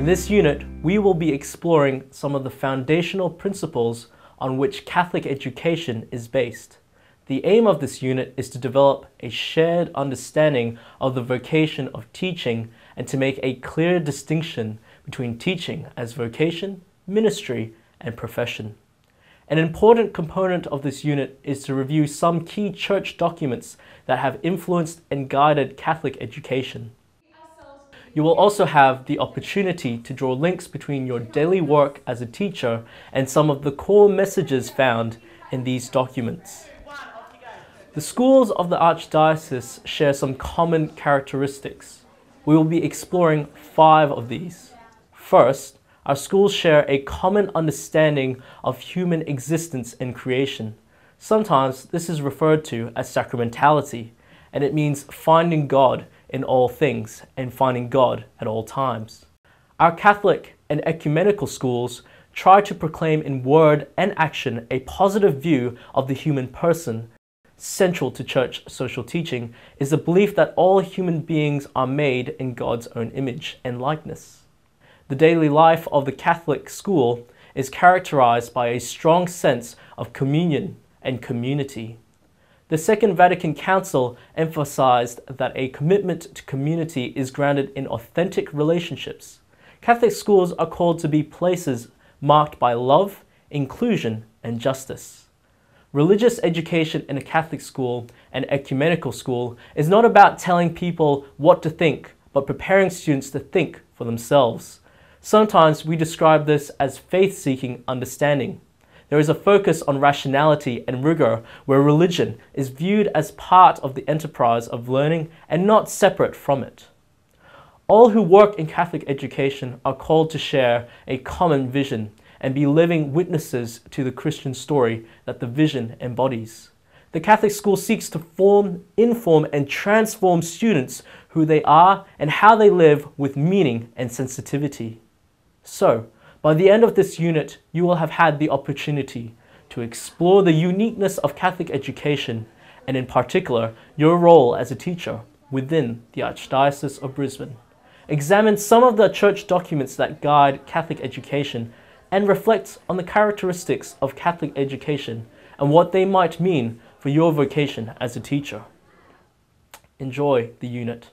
In this unit, we will be exploring some of the foundational principles on which Catholic education is based. The aim of this unit is to develop a shared understanding of the vocation of teaching and to make a clear distinction between teaching as vocation, ministry, and profession. An important component of this unit is to review some key church documents that have influenced and guided Catholic education. You will also have the opportunity to draw links between your daily work as a teacher and some of the core messages found in these documents. The schools of the Archdiocese share some common characteristics. We will be exploring five of these. First, our schools share a common understanding of human existence and creation. Sometimes this is referred to as sacramentality, and it means finding God in all things and finding God at all times. Our Catholic and ecumenical schools try to proclaim in word and action a positive view of the human person. Central to church social teaching is the belief that all human beings are made in God's own image and likeness. The daily life of the Catholic school is characterized by a strong sense of communion and community. The Second Vatican Council emphasized that a commitment to community is grounded in authentic relationships. Catholic schools are called to be places marked by love, inclusion, and justice. Religious education in a Catholic school and ecumenical school is not about telling people what to think, but preparing students to think for themselves. Sometimes we describe this as faith seeking understanding. There is a focus on rationality and rigor where religion is viewed as part of the enterprise of learning and not separate from it. All who work in Catholic education are called to share a common vision and be living witnesses to the Christian story that the vision embodies. The Catholic school seeks to form, inform, and transform students who they are and how they live with meaning and sensitivity. So, by the end of this unit, you will have had the opportunity to explore the uniqueness of Catholic education and in particular your role as a teacher within the Archdiocese of Brisbane. Examine some of the church documents that guide Catholic education and reflect on the characteristics of Catholic education and what they might mean for your vocation as a teacher. Enjoy the unit.